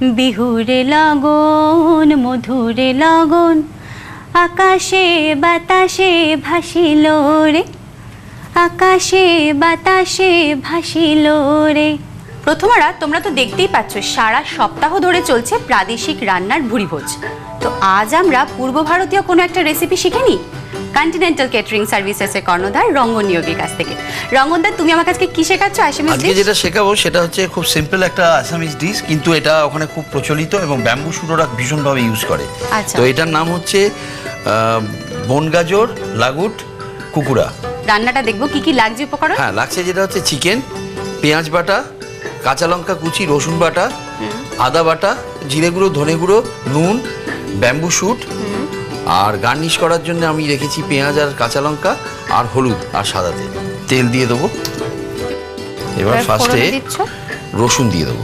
বিহুরে লগন, মধুরে লগন, আকাশে বাতাসে ভাসিল রে। আকাশে বাতাসে ভাসিল রে। প্রথমারা তোমরা তো দেখতেই পাচ্ছ, সারা সপ্তাহ ধরে চলছে প্রাদেশিক রান্নার ভুরিভোজ তো আজ আমরা পূর্ব ভারতীয় কোনো একটা রেসিপি শিখে নিই? কন্টিনেন্টাল কেটারিং সার্ভিসেসের কর্ণধার রঙ্গন নিয়োগীর কাছ থেকে। রঙ্গনদা তুমি আমার কাছে কি শেখাচ্ছ আসামি আজকে যেটা শেখাবো সেটা হচ্ছে খুব সিম্পল একটা আসামিজ ডিশ কিন্তু এটা ওখানে খুব প্রচলিত এবং ব্যাম্বু সুটোরা ভীষণভাবে ইউজ করে। আচ্ছা। তো এটার নাম হচ্ছে বন গাজর লাগুট কুকুরা। রান্নাটা দেখব কি কি লাগছে উপকরণ? হ্যাঁ লাগছে যেটা হচ্ছে চিকেন পেঁয়াজ বাটা কাঁচা লঙ্কা কুচি রসুন বাটা আদা বাটা জিরে গুঁড়ো ধনে গুঁড়ো নুন ব্যাম্বু শুট আর গার্নিশ করার জন্য আমি রেখেছি পেঁয়াজ আর কাঁচা লঙ্কা আর হলুদ আর সাদা তেল। তেল দিয়ে দেবো। এবার ফার্স্টে রসুন দিয়ে দেবো।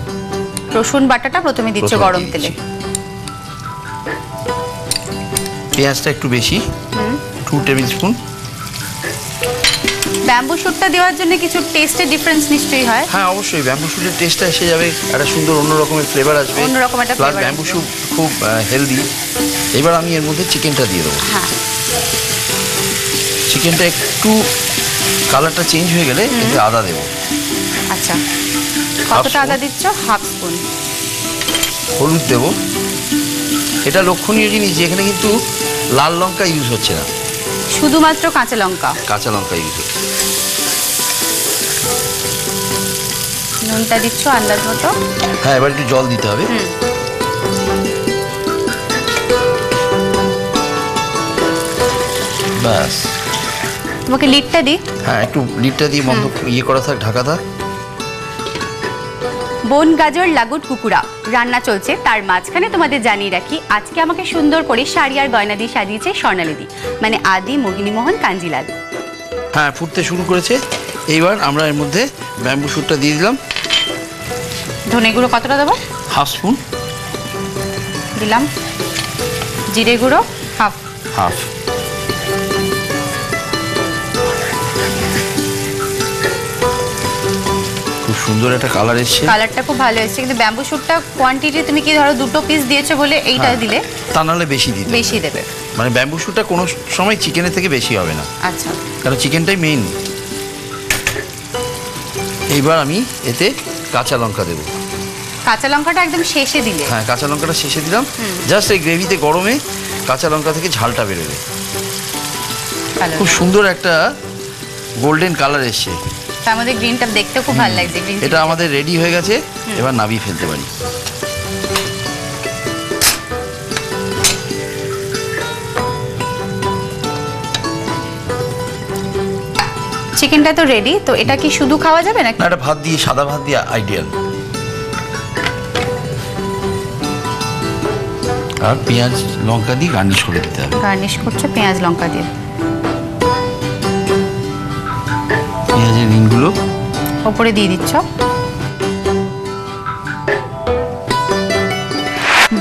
রসুন বাটাটা প্রথমে দিচ্ছ গরম তেলে। পেঁয়াজটা একটু বেশি। টু টেবিল স্পুন ব্যাম্বু শুটটা দেওয়ার জন্য কিছু টেস্টের ডিফারেন্স নিশ্চয়ই হয়। হ্যাঁ অবশ্যই। ব্যাম্বু শুটের টেস্টটা এসে যাবে একটা সুন্দর অন্য রকমের ফ্লেভার আসবে। অন্যরকম একটা প্লাস ব্যাম্বু। শুট খুব হেলদি এবার আমি এর মধ্যে চিকেনটা দিয়ে দেবো। হ্যাঁ। চিকেনটা একটু কালারটা চেঞ্জ হয়ে গেলে এতে আদা দেবো। আচ্ছা। কতটা আদা দিচ্ছ? হাফ স্পুন হলুদ দেবো। এটা লক্ষণীয় জিনিস যে এখানে কিন্তু লাল লঙ্কা ইউজ হচ্ছে না। শুধুমাত্র কাঁচা লঙ্কা। কাঁচা লঙ্কা ইউজ নুনটা দিচ্ছ আন্দাজ মতো। হ্যাঁ এবার একটু জল দিতে হবে। ব্যাস। তোমাকে লিডটা দিই হ্যাঁ একটু লিডটা দিয়ে বন্ধ ইয়ে করা থাক ঢাকা থাক। বন গাজর লাগুট কুকুরা। রান্না চলছে তার মাঝখানে তোমাদের জানিয়ে রাখি আজকে আমাকে সুন্দর করে শাড়ি আর গয়না দিয়ে সাজিয়েছে স্বর্ণালিদি মানে আদি মোহিনী মোহন কাঞ্জিলাল। হ্যাঁ ফুটতে শুরু করেছে। এইবার আমরা এর মধ্যে ব্যাম্বু শুটটা দিয়ে দিলাম। ধনে গুঁড়ো কতটা দেবো? Half spoon. দিলাম। জিরে গুঁড়ো হাফ। হাফ। সুন্দর একটা কালার এসছে। কালারটা খুব ভালো এসেছে কিন্তু ব্যাম্বু শুটটা কোয়ান্টিটি তুমি কি ধরো দুটো পিস দিয়েছ বলে এইটা হ্যাঁ, দিলে? তা নাহলে বেশি দিতে বেশি দেবে। মানে ব্যাম্বু শুটটা কোনো সময় চিকেনের থেকে বেশি হবে না। আচ্ছা। কারণ চিকেনটাই মেইন এইবার আমি এতে কাঁচা লঙ্কা দেবো। কাঁচা লঙ্কাটা একদম শেষে দিলে। হ্যাঁ কাঁচা লঙ্কাটা শেষে দিলাম। জাস্ট এই গ্রেভিতে গরমে কাঁচা লঙ্কা থেকে ঝালটা বেরোবে। খুব সুন্দর একটা গোল্ডেন কালার এসছে। তার মধ্যে গ্রিনটা দেখতেও খুব ভালো লাগছে গ্রিন এটা আমাদের রেডি হয়ে গেছে এবার নাবিয়ে ফেলতে পারি। চিকেনটা তো রেডি তো এটা কি শুধু খাওয়া যাবে নাকি? না এটা ভাত দিয়ে সাদা ভাত দিয়ে আইডিয়াল আর পেঁয়াজ লঙ্কা দিয়ে গার্নিশ করে দিতে হবে। গার্নিশ করছ পেঁয়াজ লঙ্কা দিয়ে। পেঁয়াজের রিংগুলো ওপরে দিয়ে দিচ্ছ।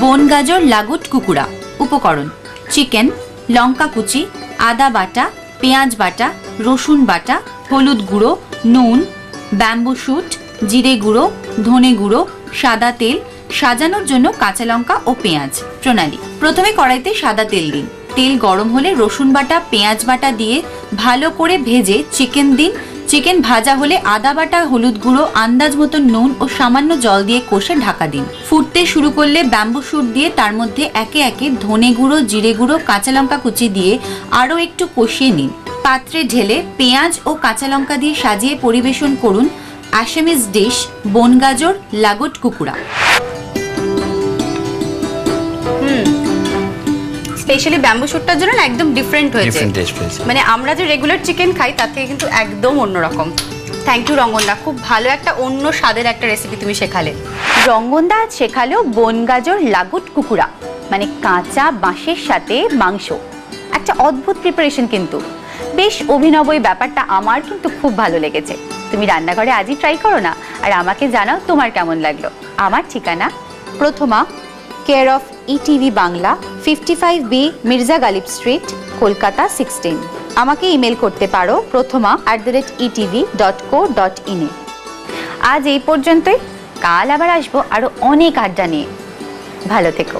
বন গাজর, লাগুট, কুকুরা। উপকরণ, চিকেন, লঙ্কা কুচি, আদা বাটা, পেঁয়াজ বাটা, রসুন বাটা, হলুদ গুঁড়ো, নুন, ব্যাম্বু শুট, জিরে গুঁড়ো, ধনে গুঁড়ো, সাদা তেল, সাজানোর জন্য কাঁচা লঙ্কা ও পেঁয়াজ। প্রণালী, প্রথমে কড়াইতে সাদা তেল দিন। তেল গরম হলে রসুন বাটা, পেঁয়াজ বাটা দিয়ে ভালো করে ভেজে চিকেন দিন। চিকেন ভাজা হলে আদা বাটা, হলুদ গুঁড়ো, আন্দাজ মতো নুন ও সামান্য জল দিয়ে কষে ঢাকা দিন। ফুটতে শুরু করলে ব্যাম্বু শুট দিয়ে তার মধ্যে একে একে ধনে গুঁড়ো, জিরে গুঁড়ো, কাঁচা লঙ্কা কুচি দিয়ে আরও একটু কষিয়ে নিন। পাত্রে ঢেলে পেঁয়াজ ও কাঁচা লঙ্কা দিয়ে সাজিয়ে পরিবেশন করুন আসামিজ ডিশ, বনগাজর, লাগট কুকুরা। স্পেশালি ব্যাম্বু শুটটার জন্য একদম ডিফারেন্ট হয়েছে। মানে আমরা যে রেগুলার চিকেন খাই তার থেকে কিন্তু একদম অন্যরকম থ্যাংক ইউ রঙ্গনদা। খুব ভালো একটা অন্য স্বাদের একটা রেসিপি তুমি শেখালে। রঙ্গনদা শেখালো বনগাজর লাগুট কুকুরা মানে কাঁচা বাঁশের সাথে মাংস। একটা অদ্ভুত প্রিপারেশন কিন্তু। বেশ অভিনব এই ব্যাপারটা আমার কিন্তু খুব ভালো লেগেছে। তুমি রান্নাঘরে আজই ট্রাই করো না আর আমাকে জানাও তোমার কেমন লাগল। আমার ঠিকানা Prathama care of ETV Bangla fifty five B Mirza Ghalib street Kolkata sixteen আমাকে ইমেল করতে পারো Prathama at the rate ETV dot co dot ইনে আজ এই পর্যন্তই। কাল আবার আসব আরও অনেক আড্ডা নিয়ে। ভালো থেকো।